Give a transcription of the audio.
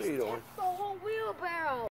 are you the whole wheelbarrow.